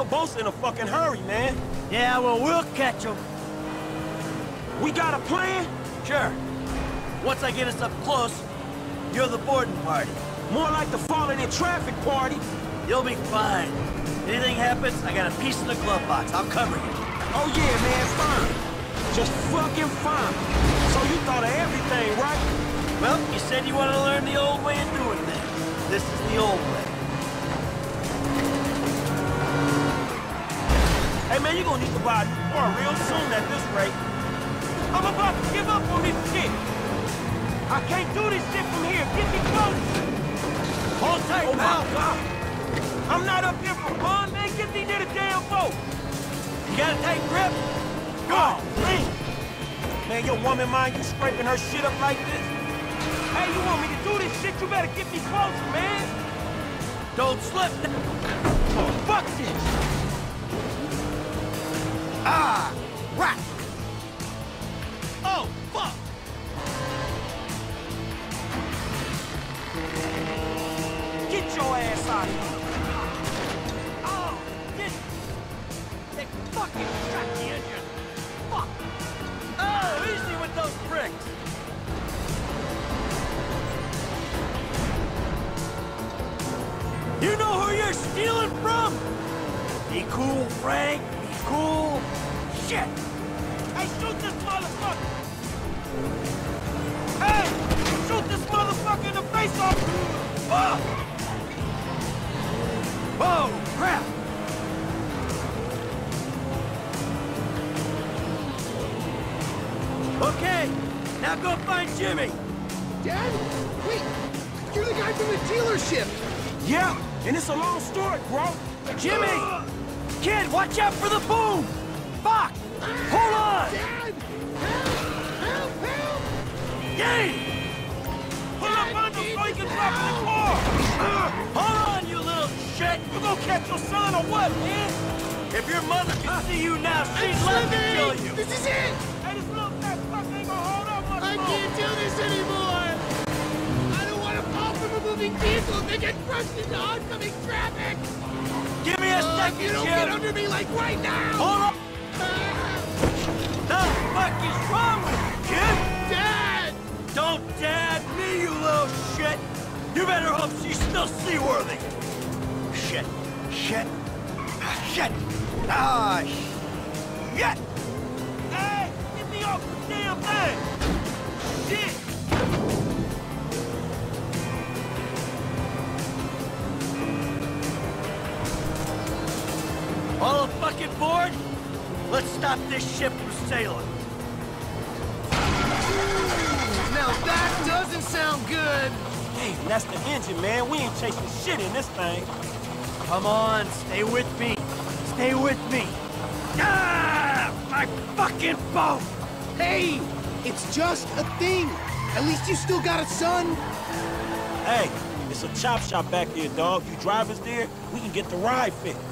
boat's in a fucking hurry, man. Yeah, well, we'll catch them. We got a plan? Sure. Once I get us up close, you're the boarding party. More like the falling in traffic party. You'll be fine. Anything happens, I got a piece in the glove box. I'll cover you. Oh yeah, man, fine. Just fucking fine. So you thought of everything, right? Well, you said you wanted to learn the old way of doing things. This is the old way. You're gonna need to buy a new car real soon at this rate. I'm about to give up on this shit. I can't do this shit from here. Get me close. Hold tight, Oh pal. I'm not up here for fun, man. Get me near the damn boat. You got a tight grip? God, man. Man, your woman mind you scraping her shit up like this? Hey, you want me to do this shit? You better get me closer, man. Don't slip. Oh, fuck this. Ah! Rat! Oh, fuck! Get your ass out of here. Oh, get... They fucking shot the engine! Fuck! Oh, easy with those bricks! You know who you're stealing from? Be cool, Frank. Cool. Shit! Hey, shoot this motherfucker! Hey! Shoot this motherfucker in the face off! Fuck! Whoa, crap! Okay, now go find Jimmy. Dad? Wait! You're the guy from the dealership! Yeah, and it's a long story, bro. Jimmy! Kid, watch out for the boom! Fuck! Hold on! Dad! Help! Help! Help! Yay! Pull up on so you can drop in the car! Uh, hold on, you little shit! You gonna catch your son or what, man? If your mother could see you now, she'd love to kill you! This is it! Hey, this little fat fuck ain't gonna hold up much I more. can't do this anymore! I don't want to fall from a moving vehicle and get crushed into oncoming traffic! Give me a Uh, second, you don't Jim! get under me like right now! Hold on! Ah, The fuck is wrong with you, kid? Dad! Don't dad me, you little shit! You better hope she's still seaworthy! Shit. Shit. Shit. Ah, shit! Hey, get me off the damn thing! Shit! All fucking board? Let's stop this ship from sailing. Now that doesn't sound good! Hey, that's the engine, man. We ain't chasing shit in this thing. Come on, stay with me. Stay with me. Ah! My fucking boat! Hey! It's just a thing! At least you still got a son! Hey, it's a chop shop back there, dog. You drivers there, we can get the ride fixed.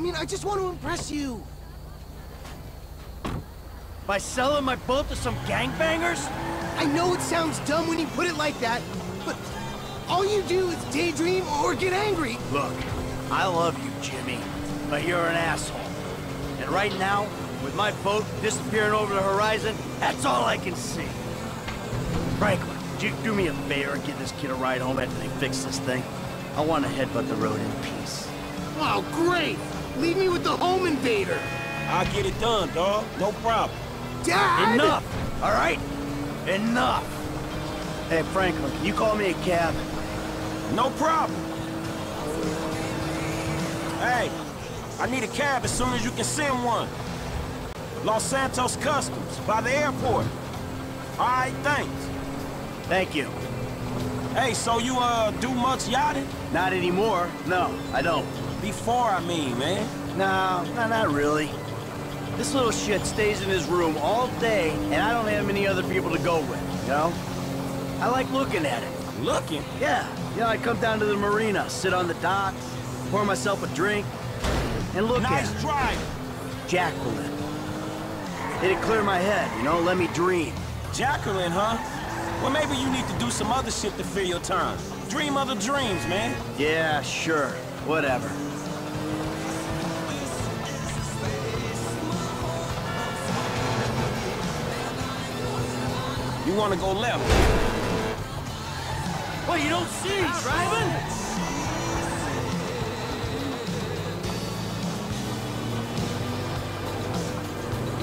I mean, I just want to impress you. by selling my boat to some gangbangers? I know it sounds dumb when you put it like that, but all you do is daydream or get angry. Look, I love you, Jimmy, but you're an asshole. And right now, with my boat disappearing over the horizon, that's all I can see. Franklin, you do me a favor and give this kid a ride home after they fix this thing? I want to headbutt the road in peace. Oh, great! Leave me with the home invader. I'll get it done, dog. No problem. Dad! Enough, all right? Enough. Hey, Franklin, can you call me a cab? No problem. Hey, I need a cab as soon as you can send one. Los Santos Customs, by the airport. All right, thanks. Thank you. Hey, so you, uh, do much yachting? Not anymore. No, I don't. Before, I mean, man. No, no, not really. This little shit stays in his room all day, and I don't have any other people to go with, you know? I like looking at it. Looking. Yeah, you know, I come down to the marina, sit on the dock, pour myself a drink, and look Nice at it. Nice drive. Jacqueline. It'd clear my head, you know, let me dream. Jacqueline, huh? Well, maybe you need to do some other shit to fill your time. Dream other dreams, man. Yeah, sure, whatever. You want to go left. What, you don't see he's driving?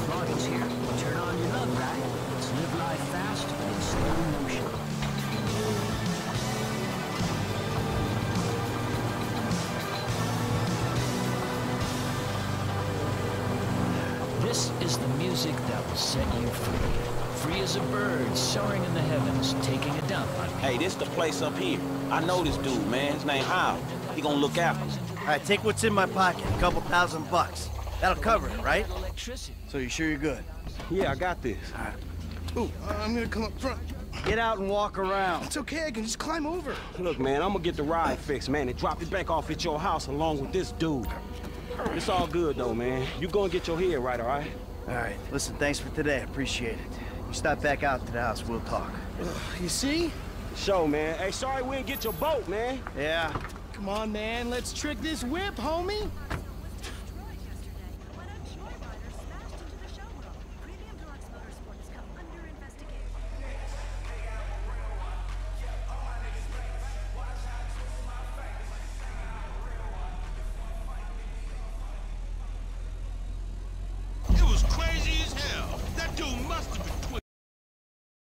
Rockets here. Turn on your love right. Let's live life fast in slow motion. This is the music that will set you free. Free as a bird soaring in the heavens, taking a dump on Hey, this the place up here. I know this dude, man. His name Hal. He gonna look after me. All right, take what's in my pocket, a couple thousand bucks. That'll cover it, right? electricity. So you sure you're good? Yeah, I got this. Ooh, uh, I'm gonna come up front. Get out and walk around. It's okay, I can just climb over. Look, man, I'm gonna get the ride fixed, man, and drop it back off at your house along with this dude. It's all good, though, man. You go and get your head right, all right? All right, listen, thanks for today. Appreciate it. You stop back out to the house, we'll talk. You see? Show, man. Hey, sorry we didn't get your boat, man. Yeah, Come on, man, let's trick this whip, homie. When a joyrider smashed into the showroom, Premium Deluxe Motorsports come under investigation. It was crazy as hell. That dude must have been